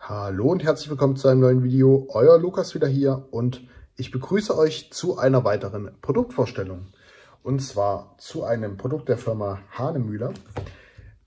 Hallo und herzlich willkommen zu einem neuen Video. Euer Lukas wieder hier und ich begrüße euch zu einer weiteren Produktvorstellung. Und zwar zu einem Produkt der Firma Hanemühle,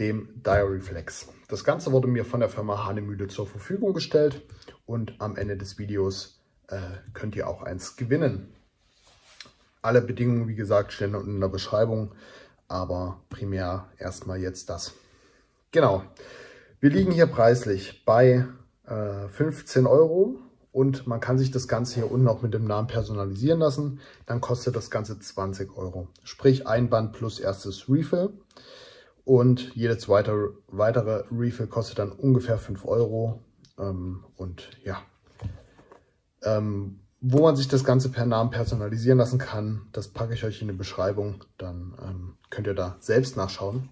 dem Diary Flex. Das Ganze wurde mir von der Firma Hanemühle zur Verfügung gestellt und am Ende des Videos äh, könnt ihr auch eins gewinnen. Alle Bedingungen, wie gesagt, stehen unten in der Beschreibung, aber primär erstmal jetzt das. Genau. Wir liegen hier preislich bei äh, 15 Euro und man kann sich das Ganze hier unten auch mit dem Namen personalisieren lassen. Dann kostet das Ganze 20 Euro. Sprich ein Band plus erstes Refill. Und jedes weitere, weitere Refill kostet dann ungefähr 5 Euro. Ähm, und ja, ähm, wo man sich das Ganze per Namen personalisieren lassen kann, das packe ich euch in die Beschreibung. Dann ähm, könnt ihr da selbst nachschauen.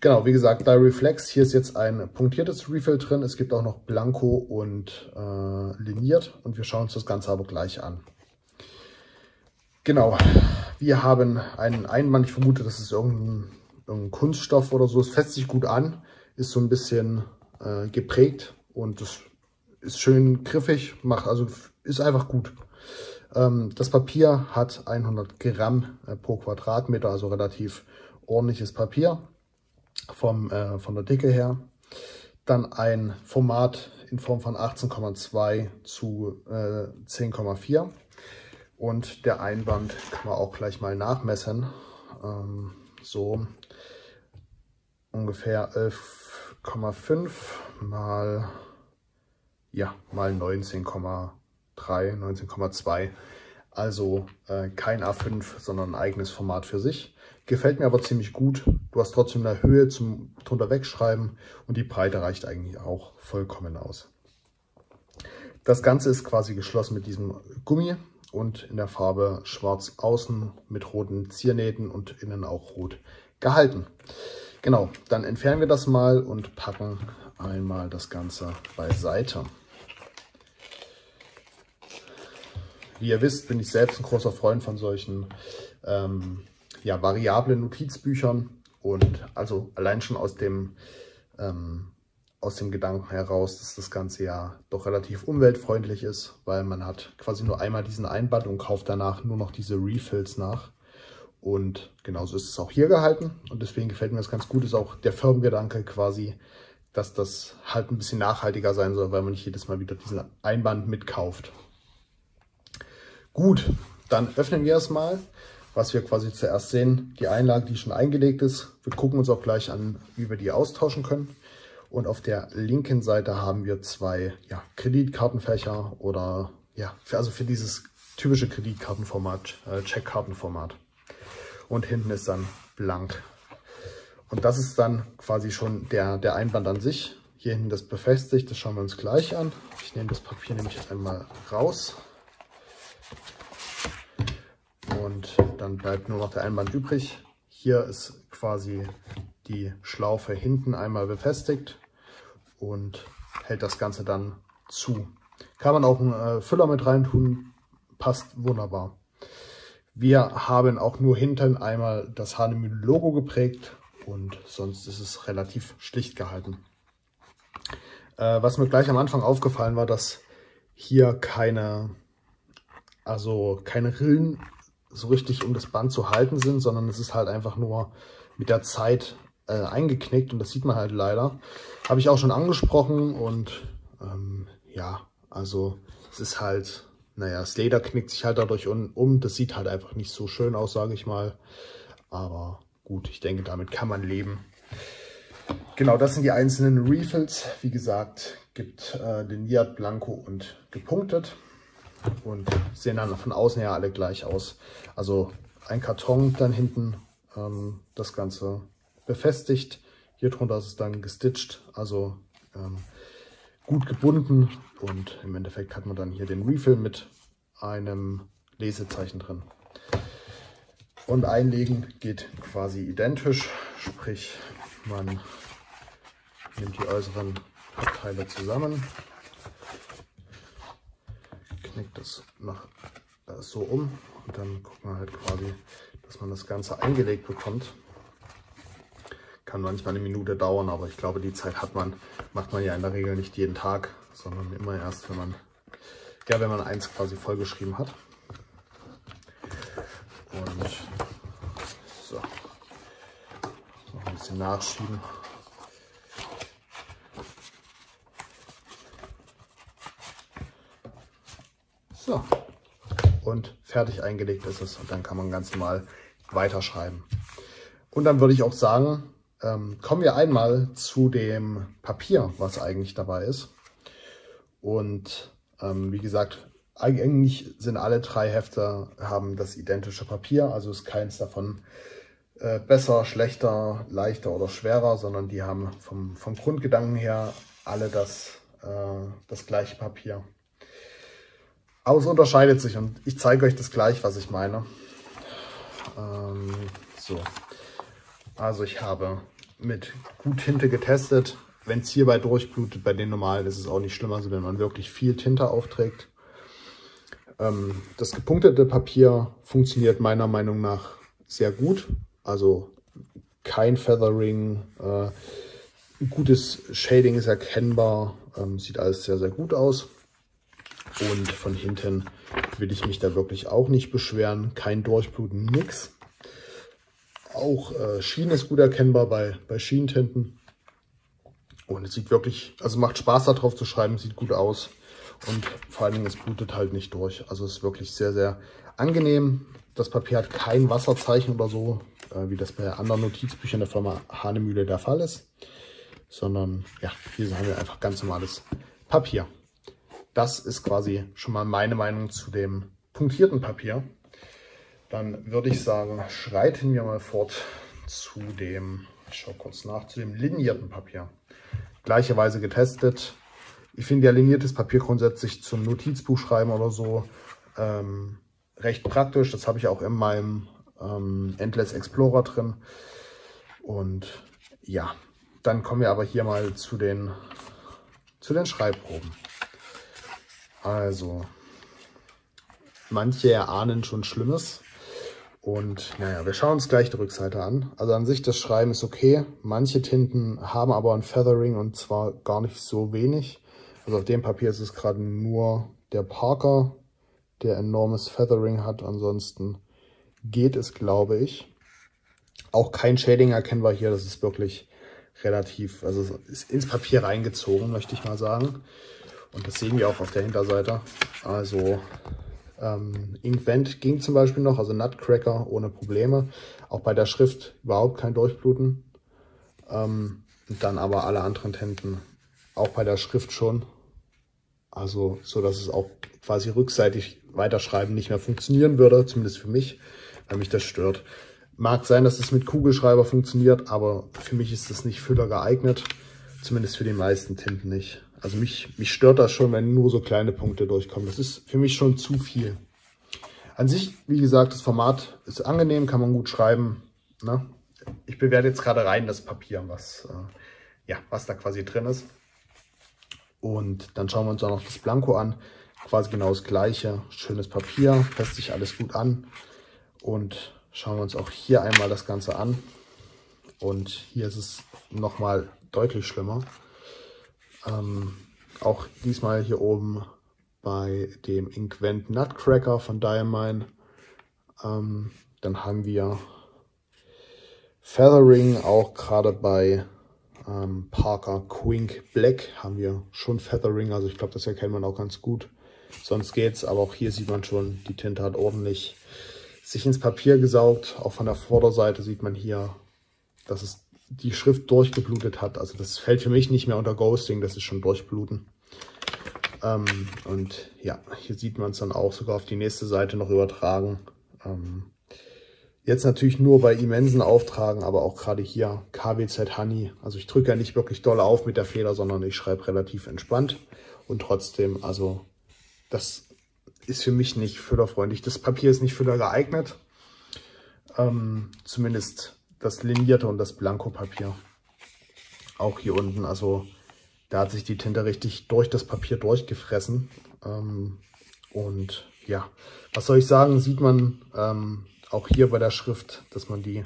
Genau, wie gesagt, bei Reflex, hier ist jetzt ein punktiertes Refill drin. Es gibt auch noch Blanko und äh, liniert und wir schauen uns das Ganze aber gleich an. Genau, wir haben einen Einband, ich vermute, das ist irgendein, irgendein Kunststoff oder so. Es fässt sich gut an, ist so ein bisschen äh, geprägt und das ist schön griffig, macht also ist einfach gut. Ähm, das Papier hat 100 Gramm äh, pro Quadratmeter, also relativ ordentliches Papier vom, äh, von der Dicke her. Dann ein Format in Form von 18,2 zu äh, 10,4. Und der Einband kann man auch gleich mal nachmessen. Ähm, so ungefähr 11,5 mal, ja, mal 19,3, 19,2. Also äh, kein A5, sondern ein eigenes Format für sich. Gefällt mir aber ziemlich gut. Du hast trotzdem eine Höhe zum drunter wegschreiben und die Breite reicht eigentlich auch vollkommen aus. Das Ganze ist quasi geschlossen mit diesem Gummi und in der Farbe schwarz außen mit roten Ziernähten und innen auch rot gehalten. Genau, dann entfernen wir das mal und packen einmal das Ganze beiseite. Wie ihr wisst, bin ich selbst ein großer Freund von solchen ähm, ja, variable Notizbüchern und also allein schon aus dem, ähm, aus dem Gedanken heraus, dass das Ganze ja doch relativ umweltfreundlich ist, weil man hat quasi nur einmal diesen Einband und kauft danach nur noch diese Refills nach. Und genauso ist es auch hier gehalten und deswegen gefällt mir das ganz gut. Ist auch der Firmengedanke quasi, dass das halt ein bisschen nachhaltiger sein soll, weil man nicht jedes Mal wieder diesen Einband mitkauft. Gut, dann öffnen wir es mal was wir quasi zuerst sehen, die Einlage, die schon eingelegt ist. Wir gucken uns auch gleich an, wie wir die austauschen können. Und auf der linken Seite haben wir zwei ja, Kreditkartenfächer oder ja, für, also für dieses typische Kreditkartenformat, äh, Checkkartenformat. Und hinten ist dann blank. Und das ist dann quasi schon der, der Einband an sich. Hier hinten das befestigt, das schauen wir uns gleich an. Ich nehme das Papier nämlich einmal raus. Und dann bleibt nur noch der Einband übrig. Hier ist quasi die Schlaufe hinten einmal befestigt und hält das Ganze dann zu. Kann man auch einen äh, Füller mit rein tun, passt wunderbar. Wir haben auch nur hinten einmal das Hanemühle Logo geprägt und sonst ist es relativ schlicht gehalten. Äh, was mir gleich am Anfang aufgefallen war, dass hier keine, also keine Rillen so richtig um das Band zu halten sind, sondern es ist halt einfach nur mit der Zeit äh, eingeknickt und das sieht man halt leider. Habe ich auch schon angesprochen und ähm, ja, also es ist halt, naja, das Leder knickt sich halt dadurch um, um. Das sieht halt einfach nicht so schön aus, sage ich mal. Aber gut, ich denke, damit kann man leben. Genau, das sind die einzelnen Refills. Wie gesagt, gibt äh, liniert, blanko und gepunktet und sehen dann von außen her alle gleich aus. Also ein Karton dann hinten ähm, das Ganze befestigt. Hier drunter ist es dann gestitcht, also ähm, gut gebunden und im Endeffekt hat man dann hier den Refill mit einem Lesezeichen drin. Und einlegen geht quasi identisch, sprich man nimmt die äußeren Teile zusammen knickt das nach, äh, so um und dann guckt man halt quasi, dass man das Ganze eingelegt bekommt. kann manchmal eine Minute dauern, aber ich glaube, die Zeit hat man, macht man ja in der Regel nicht jeden Tag, sondern immer erst, wenn man, ja, wenn man eins quasi vollgeschrieben hat. Und so, noch ein bisschen nachschieben. So, und fertig eingelegt ist es und dann kann man ganz normal weiterschreiben. Und dann würde ich auch sagen, ähm, kommen wir einmal zu dem Papier, was eigentlich dabei ist. Und ähm, wie gesagt, eigentlich sind alle drei Hefte haben das identische Papier, also ist keins davon äh, besser, schlechter, leichter oder schwerer, sondern die haben vom, vom Grundgedanken her alle das, äh, das gleiche Papier. Aber es unterscheidet sich und ich zeige euch das gleich, was ich meine. Ähm, so, also ich habe mit gut Tinte getestet. Wenn es hierbei durchblutet, bei den normalen ist es auch nicht schlimmer, also wenn man wirklich viel Tinte aufträgt. Ähm, das gepunktete Papier funktioniert meiner Meinung nach sehr gut. Also kein Feathering, äh, gutes Shading ist erkennbar, ähm, sieht alles sehr, sehr gut aus. Und von hinten will ich mich da wirklich auch nicht beschweren. Kein Durchbluten, nix. Auch äh, Schienen ist gut erkennbar bei, bei Schienentinten. Und es sieht wirklich, also macht Spaß darauf zu schreiben, sieht gut aus. Und vor allen Dingen, es blutet halt nicht durch. Also es ist wirklich sehr, sehr angenehm. Das Papier hat kein Wasserzeichen oder so, äh, wie das bei anderen Notizbüchern der Firma Hanemühle der Fall ist. Sondern, ja, hier haben wir einfach ganz normales Papier. Das ist quasi schon mal meine Meinung zu dem punktierten Papier. Dann würde ich sagen, schreiten wir mal fort zu dem, ich schaue kurz nach, zu dem linierten Papier. Gleicherweise getestet. Ich finde ja liniertes Papier grundsätzlich zum Notizbuch schreiben oder so ähm, recht praktisch. Das habe ich auch in meinem ähm, Endless Explorer drin. Und ja, dann kommen wir aber hier mal zu den, zu den Schreibproben. Also, manche erahnen schon Schlimmes. Und naja, wir schauen uns gleich die Rückseite an. Also an sich das Schreiben ist okay. Manche Tinten haben aber ein Feathering und zwar gar nicht so wenig. Also auf dem Papier ist es gerade nur der Parker, der enormes Feathering hat. Ansonsten geht es, glaube ich. Auch kein Shading erkennbar hier. Das ist wirklich relativ, also ist ins Papier reingezogen, möchte ich mal sagen. Und das sehen wir auch auf der Hinterseite. Also ähm, Inkvent ging zum Beispiel noch, also Nutcracker ohne Probleme. Auch bei der Schrift überhaupt kein Durchbluten. Ähm, dann aber alle anderen Tinten auch bei der Schrift schon. Also so, dass es auch quasi rückseitig weiterschreiben nicht mehr funktionieren würde, zumindest für mich, weil mich das stört. Mag sein, dass es mit Kugelschreiber funktioniert, aber für mich ist das nicht Füller geeignet. Zumindest für die meisten Tinten nicht. Also mich, mich stört das schon, wenn nur so kleine Punkte durchkommen. Das ist für mich schon zu viel. An sich, wie gesagt, das Format ist angenehm, kann man gut schreiben. Ne? Ich bewerte jetzt gerade rein das Papier, was, äh, ja, was da quasi drin ist. Und dann schauen wir uns auch noch das Blanko an. Quasi genau das gleiche. Schönes Papier, passt sich alles gut an. Und schauen wir uns auch hier einmal das Ganze an. Und hier ist es nochmal deutlich schlimmer. Ähm, auch diesmal hier oben bei dem Inkvent Nutcracker von Diamine. Ähm, dann haben wir Feathering, auch gerade bei ähm, Parker Quink Black haben wir schon Feathering, also ich glaube, das erkennt man auch ganz gut. Sonst geht's, aber auch hier sieht man schon, die Tinte hat ordentlich sich ins Papier gesaugt. Auch von der Vorderseite sieht man hier, dass es die Schrift durchgeblutet hat. Also das fällt für mich nicht mehr unter Ghosting, das ist schon durchbluten. Ähm, und ja, hier sieht man es dann auch sogar auf die nächste Seite noch übertragen. Ähm, jetzt natürlich nur bei immensen Auftragen, aber auch gerade hier KWZ Honey. Also ich drücke ja nicht wirklich doll auf mit der Feder, sondern ich schreibe relativ entspannt. Und trotzdem, also das ist für mich nicht füllerfreundlich. Das Papier ist nicht füller geeignet. Ähm, zumindest das linierte und das Blankopapier. Auch hier unten, also da hat sich die Tinte richtig durch das Papier durchgefressen. Ähm, und ja, was soll ich sagen, sieht man ähm, auch hier bei der Schrift, dass man die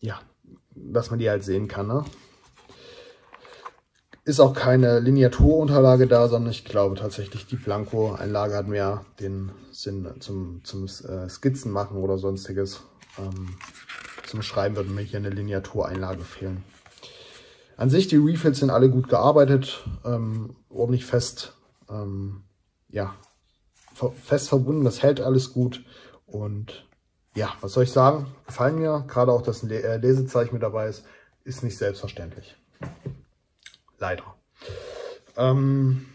ja dass man die halt sehen kann. Ne? Ist auch keine Lineaturunterlage da, sondern ich glaube tatsächlich, die Blanko-Einlage hat mehr den Sinn zum, zum äh, Skizzen machen oder sonstiges. Ähm, zum Schreiben würde mir hier eine Lineatureinlage fehlen. An sich, die Refills sind alle gut gearbeitet, ähm, ordentlich fest, ähm, ja, fest verbunden, das hält alles gut und ja, was soll ich sagen, gefallen mir, gerade auch, dass ein äh, Lesezeichen mit dabei ist, ist nicht selbstverständlich. Leider. Ähm,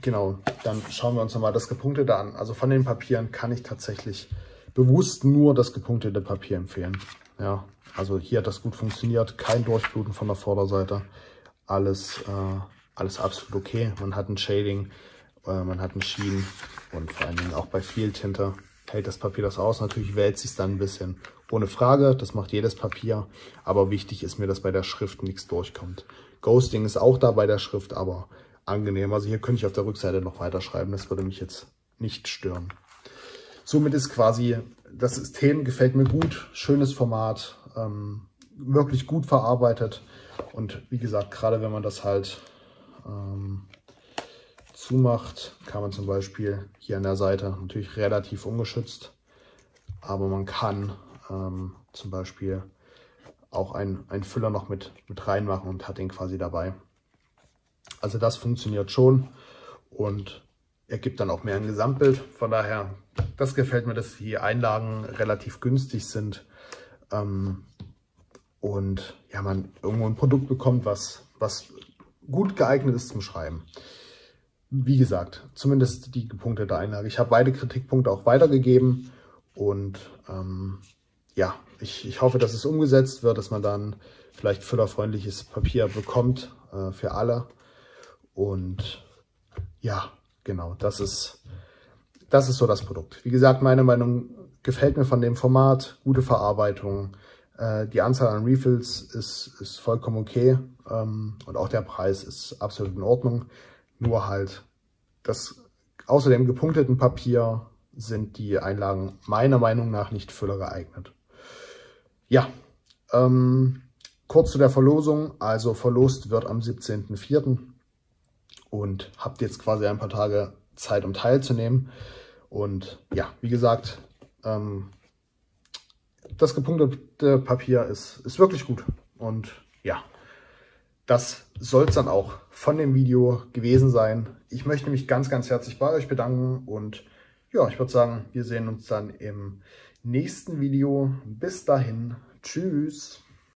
genau, dann schauen wir uns nochmal das Gepunktete an. Also von den Papieren kann ich tatsächlich bewusst nur das gepunktete Papier empfehlen. Ja, also hier hat das gut funktioniert, kein Durchbluten von der Vorderseite, alles, äh, alles absolut okay. Man hat ein Shading, äh, man hat ein Sheen und vor allen Dingen auch bei viel Tinte hält das Papier das aus. Natürlich wälzt sich dann ein bisschen, ohne Frage, das macht jedes Papier, aber wichtig ist mir, dass bei der Schrift nichts durchkommt. Ghosting ist auch da bei der Schrift, aber angenehm. Also hier könnte ich auf der Rückseite noch weiterschreiben, das würde mich jetzt nicht stören. Somit ist quasi das System gefällt mir gut, schönes Format, ähm, wirklich gut verarbeitet. Und wie gesagt, gerade wenn man das halt ähm, zumacht, kann man zum Beispiel hier an der Seite natürlich relativ ungeschützt, aber man kann ähm, zum Beispiel auch einen, Füller noch mit, mit reinmachen und hat den quasi dabei. Also das funktioniert schon und ergibt dann auch mehr ein Gesamtbild. Von daher, das gefällt mir, dass die Einlagen relativ günstig sind ähm, und ja, man irgendwo ein Produkt bekommt, was, was gut geeignet ist zum Schreiben. Wie gesagt, zumindest die gepunktete Einlage. Ich habe beide Kritikpunkte auch weitergegeben und ähm, ja, ich, ich hoffe, dass es umgesetzt wird, dass man dann vielleicht füllerfreundliches Papier bekommt äh, für alle. Und ja, genau, das ist, das ist so das Produkt. Wie gesagt, meine Meinung gefällt mir von dem Format, gute Verarbeitung, äh, die Anzahl an Refills ist, ist vollkommen okay ähm, und auch der Preis ist absolut in Ordnung. Nur halt, das außer dem gepunkteten Papier sind die Einlagen meiner Meinung nach nicht füller geeignet. Ja, ähm, kurz zu der Verlosung. Also verlost wird am 17.04. und habt jetzt quasi ein paar Tage Zeit, um teilzunehmen. Und ja, wie gesagt, ähm, das gepunktete Papier ist, ist wirklich gut. Und ja, das soll es dann auch von dem Video gewesen sein. Ich möchte mich ganz, ganz herzlich bei euch bedanken und ja, ich würde sagen, wir sehen uns dann im nächsten Video. Bis dahin, tschüss.